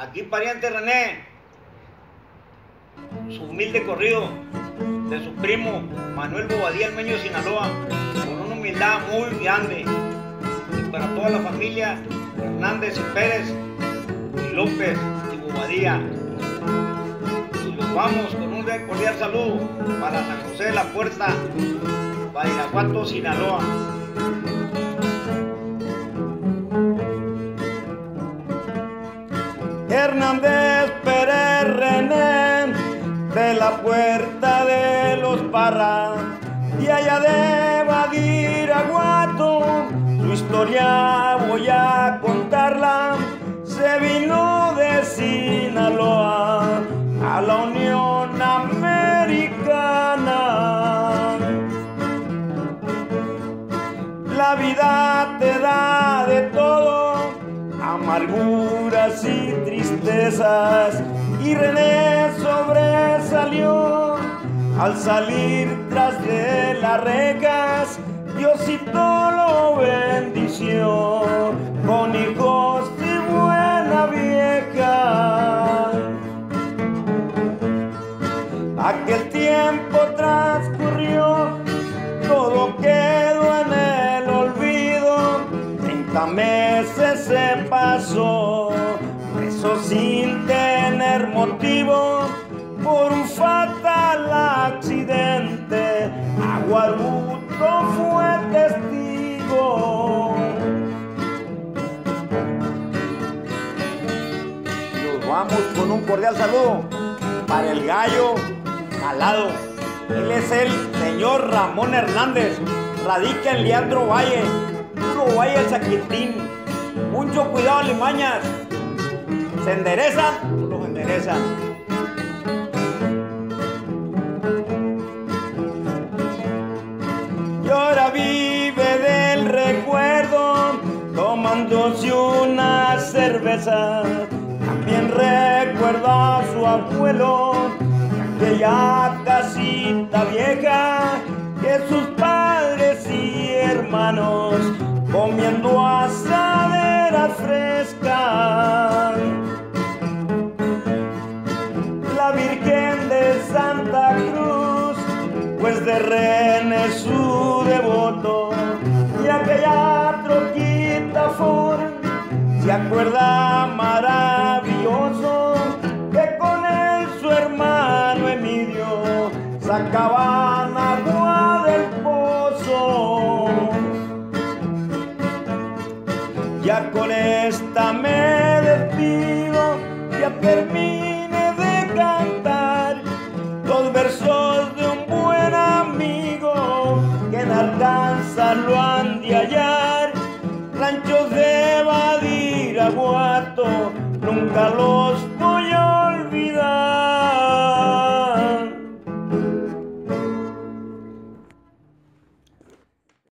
Aquí pariente René, su humilde corrido de su primo Manuel Bobadía el Meño de Sinaloa, con una humildad muy grande. Y para toda la familia Hernández y Pérez, y López y Bobadía. Y los vamos con un cordial saludo para San José de la Puerta, Badiraguato, Sinaloa. Hernández Pérez René de la puerta de los Parra. Y allá de Badiraguato su historia voy a contarla. Se vino de Sinaloa amarguras y tristezas y René sobresalió al salir tras de las rejas Diosito lo bendició. Con hijos y buena vieja. Aquel tiempo transcurrió todo quedó en el olvido. 30 vamos con un cordial saludo para el gallo alado. Él es el señor Ramón Hernández, radica en Leandro Valle, puro Valle Saquintín. Mucho cuidado, limañas se enderezan, los enderezan. Y ahora vive del recuerdo, tomándose una cerveza. Recuerda a su abuelo, aquella casita vieja, que sus padres y hermanos comiendo asaderas frescas. La Virgen de Santa Cruz, pues de René su devoto, y aquella troquita Ford, se acuerda maravilloso sacaban agua del pozo. Ya con esta me despido, ya termine de cantar los versos de un buen amigo que en Arkansas lo han de hallar. Ranchos de Badiraguato, nunca los